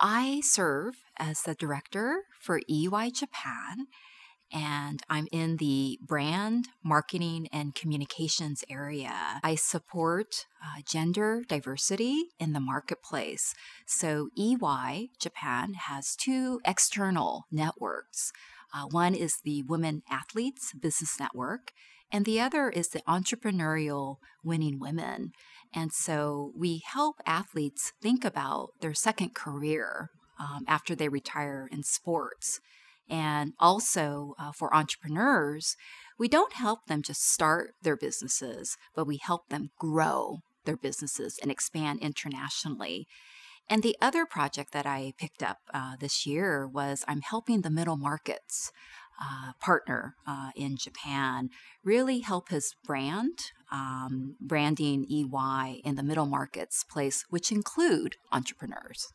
I serve as the director for EY Japan, and I'm in the brand, marketing, and communications area. I support uh, gender diversity in the marketplace. So, EY Japan has two external networks. Uh, one is the Women Athletes Business Network, and the other is the Entrepreneurial Winning Women. And so we help athletes think about their second career um, after they retire in sports. And also uh, for entrepreneurs, we don't help them just start their businesses, but we help them grow their businesses and expand internationally. And the other project that I picked up uh, this year was I'm helping the middle markets uh, partner uh, in Japan really help his brand, um, branding EY in the middle markets place, which include entrepreneurs.